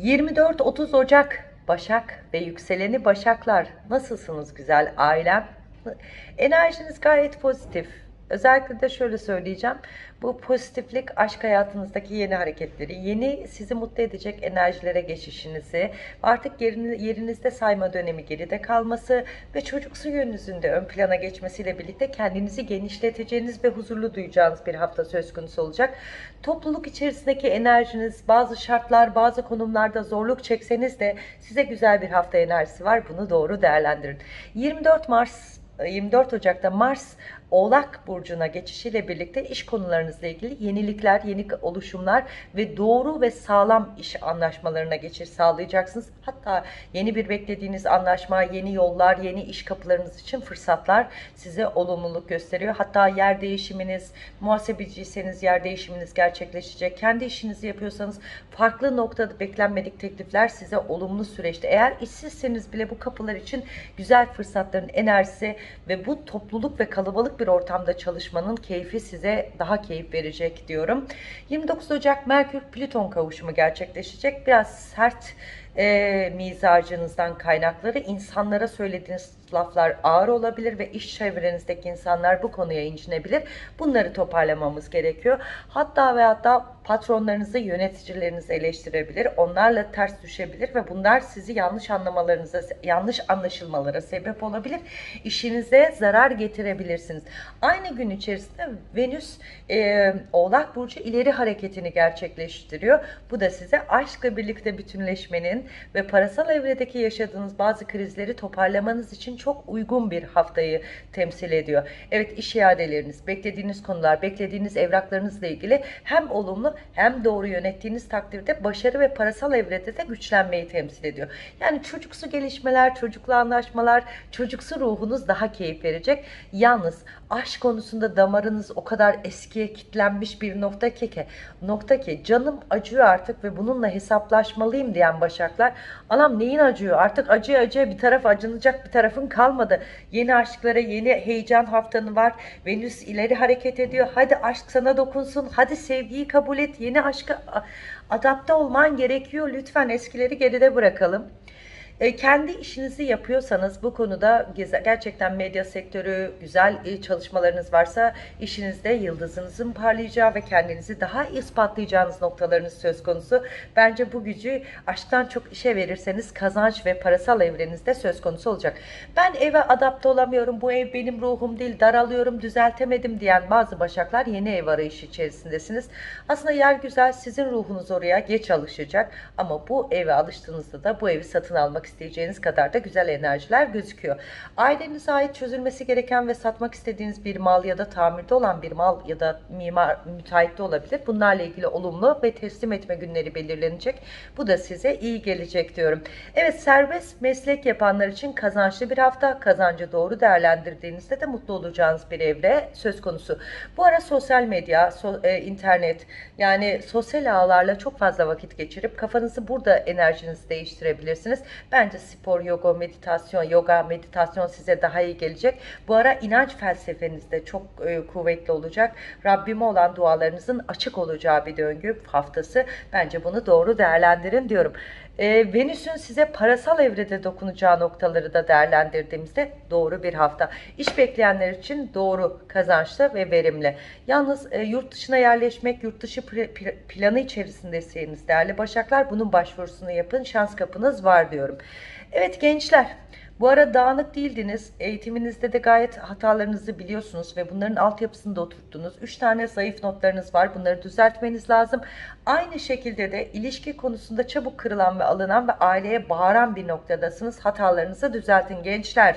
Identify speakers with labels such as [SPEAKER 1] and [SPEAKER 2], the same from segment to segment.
[SPEAKER 1] 24-30 Ocak Başak ve yükseleni Başaklar nasılsınız güzel ailem? Enerjiniz gayet pozitif. Özellikle de şöyle söyleyeceğim. Bu pozitiflik aşk hayatınızdaki yeni hareketleri, yeni sizi mutlu edecek enerjilere geçişinizi, artık yerini, yerinizde sayma dönemi geride kalması ve çocuksu yönünüzün de ön plana geçmesiyle birlikte kendinizi genişleteceğiniz ve huzurlu duyacağınız bir hafta söz konusu olacak. Topluluk içerisindeki enerjiniz, bazı şartlar, bazı konumlarda zorluk çekseniz de size güzel bir hafta enerjisi var. Bunu doğru değerlendirin. 24 Mars 24 Ocak'ta Mars Oğlak Burcu'na geçişiyle birlikte iş konularınızla ilgili yenilikler, yeni oluşumlar ve doğru ve sağlam iş anlaşmalarına geçiş sağlayacaksınız. Hatta yeni bir beklediğiniz anlaşma, yeni yollar, yeni iş kapılarınız için fırsatlar size olumluluk gösteriyor. Hatta yer değişiminiz, muhasebeciyseniz yer değişiminiz gerçekleşecek. Kendi işinizi yapıyorsanız farklı noktada beklenmedik teklifler size olumlu süreçte. Eğer işsizseniz bile bu kapılar için güzel fırsatların enerjisi ve bu topluluk ve kalabalık bir ortamda çalışmanın keyfi size daha keyif verecek diyorum. 29 Ocak Merkür Plüton kavuşumu gerçekleşecek. Biraz sert e, mizacınızdan kaynakları insanlara söylediğiniz laflar ağır olabilir ve iş çevrenizdeki insanlar bu konuya incinebilir. Bunları toparlamamız gerekiyor. Hatta ve hatta patronlarınızı, yöneticilerinizi eleştirebilir. Onlarla ters düşebilir ve bunlar sizi yanlış anlamalarınıza, yanlış anlaşılmalara sebep olabilir. İşinize zarar getirebilirsiniz. Aynı gün içerisinde Venüs e, Oğlak Burcu ileri hareketini gerçekleştiriyor. Bu da size aşkla birlikte bütünleşmenin ve parasal evredeki yaşadığınız bazı krizleri toparlamanız için çok uygun bir haftayı temsil ediyor. Evet iş iadeleriniz, beklediğiniz konular, beklediğiniz evraklarınızla ilgili hem olumlu hem doğru yönettiğiniz takdirde başarı ve parasal evrede de güçlenmeyi temsil ediyor. Yani çocuksu gelişmeler, çocuklu anlaşmalar, çocuksu ruhunuz daha keyif verecek. Yalnız aşk konusunda damarınız o kadar eskiye kitlenmiş bir nokta ki, nokta ki canım acıyor artık ve bununla hesaplaşmalıyım diyen başaklar anam neyin acıyor artık acıya acıya bir taraf acınacak bir tarafın kalmadı. Yeni aşklara yeni heyecan haftanı var. Venüs ileri hareket ediyor. Hadi aşk sana dokunsun. Hadi sevgiyi kabul et. Yeni aşka adapte olman gerekiyor. Lütfen eskileri geride bırakalım. E, kendi işinizi yapıyorsanız bu konuda gerçekten medya sektörü güzel e, çalışmalarınız varsa işinizde yıldızınızın parlayacağı ve kendinizi daha ispatlayacağınız noktalarınız söz konusu. Bence bu gücü aşktan çok işe verirseniz kazanç ve parasal evrenizde söz konusu olacak. Ben eve adapte olamıyorum, bu ev benim ruhum değil, daralıyorum, düzeltemedim diyen bazı başaklar yeni ev arayışı içerisindesiniz. Aslında yer güzel, sizin ruhunuz oraya geç alışacak ama bu eve alıştığınızda da bu evi satın almak almak isteyeceğiniz kadar da güzel enerjiler gözüküyor. Ailenize ait çözülmesi gereken ve satmak istediğiniz bir mal ya da tamirde olan bir mal ya da mimar müteahhitte olabilir. Bunlarla ilgili olumlu ve teslim etme günleri belirlenecek. Bu da size iyi gelecek diyorum. Evet serbest meslek yapanlar için kazançlı bir hafta. Kazancı doğru değerlendirdiğinizde de mutlu olacağınız bir evre söz konusu. Bu ara sosyal medya, so, e, internet yani sosyal ağlarla çok fazla vakit geçirip kafanızı burada enerjinizi değiştirebilirsiniz. Bence spor, yoga, meditasyon, yoga, meditasyon size daha iyi gelecek. Bu ara inanç felsefenizde çok e, kuvvetli olacak. Rabbime olan dualarınızın açık olacağı bir döngü haftası. Bence bunu doğru değerlendirin diyorum. E, Venüs'ün size parasal evrede dokunacağı noktaları da değerlendirdiğimizde doğru bir hafta. İş bekleyenler için doğru, kazançlı ve verimli. Yalnız e, yurt dışına yerleşmek, yurt dışı planı içerisindesiniz değerli başaklar. Bunun başvurusunu yapın. Şans kapınız var diyorum. Evet gençler bu ara dağınık değildiniz. Eğitiminizde de gayet hatalarınızı biliyorsunuz ve bunların altyapısını da oturttunuz. 3 tane zayıf notlarınız var. Bunları düzeltmeniz lazım. Aynı şekilde de ilişki konusunda çabuk kırılan ve alınan ve aileye bağıran bir noktadasınız. Hatalarınızı düzeltin gençler.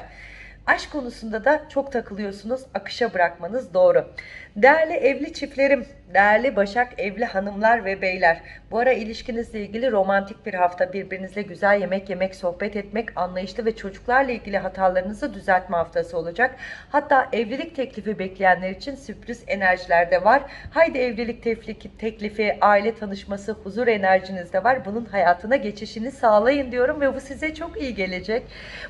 [SPEAKER 1] Aşk konusunda da çok takılıyorsunuz. Akışa bırakmanız doğru. Değerli evli çiftlerim, değerli Başak evli hanımlar ve beyler. Bu ara ilişkinizle ilgili romantik bir hafta birbirinizle güzel yemek yemek, sohbet etmek, anlayışlı ve çocuklarla ilgili hatalarınızı düzeltme haftası olacak. Hatta evlilik teklifi bekleyenler için sürpriz enerjiler de var. Haydi evlilik teklifi, aile tanışması, huzur enerjiniz de var. Bunun hayatına geçişini sağlayın diyorum ve bu size çok iyi gelecek.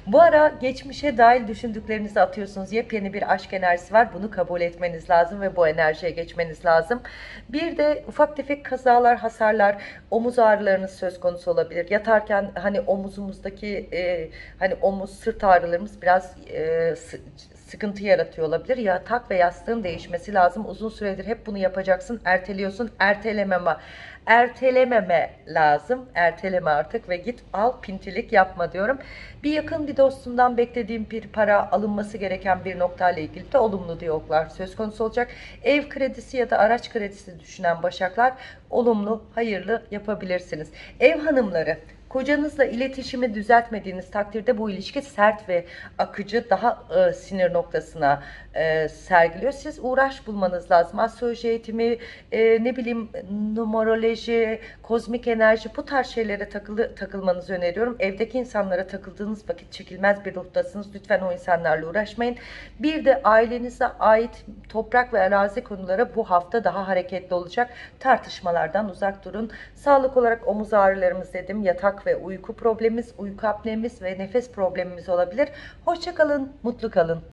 [SPEAKER 1] Bu ara geçmişe dair düşün düşündüklerinizi atıyorsunuz. Yepyeni bir aşk enerjisi var. Bunu kabul etmeniz lazım ve bu enerjiye geçmeniz lazım. Bir de ufak tefek kazalar, hasarlar, omuz ağrılarınız söz konusu olabilir. Yatarken hani omuzumuzdaki e, hani omuz sırt ağrılarımız biraz e, sıkıntı yaratıyor olabilir. Yatak ve yastığın değişmesi lazım. Uzun süredir hep bunu yapacaksın. Erteliyorsun. Ertelememe. Ertelememe lazım. Erteleme artık ve git al pintilik yapma diyorum. Bir yakın bir dostumdan beklediğim bir para alınması gereken bir noktayla ilgili de olumlu diyaloglar söz konusu olacak. Ev kredisi ya da araç kredisi düşünen başaklar olumlu, hayırlı yapabilirsiniz. Ev hanımları Kocanızla iletişimi düzeltmediğiniz takdirde bu ilişki sert ve akıcı daha e, sinir noktasına e, sergiliyor. Siz uğraş bulmanız lazım. Astroloji eğitimi, e, ne bileyim numeroloji, kozmik enerji bu tarz şeylere takılı, takılmanızı öneriyorum. Evdeki insanlara takıldığınız vakit çekilmez bir ruhtasınız. Lütfen o insanlarla uğraşmayın. Bir de ailenize ait toprak ve arazi konuları bu hafta daha hareketli olacak. Tartışmalardan uzak durun. Sağlık olarak omuz ağrılarımız dedim. Yatak ve uyku problemimiz, uyku apnemiz ve nefes problemimiz olabilir. Hoşçakalın, mutlu kalın.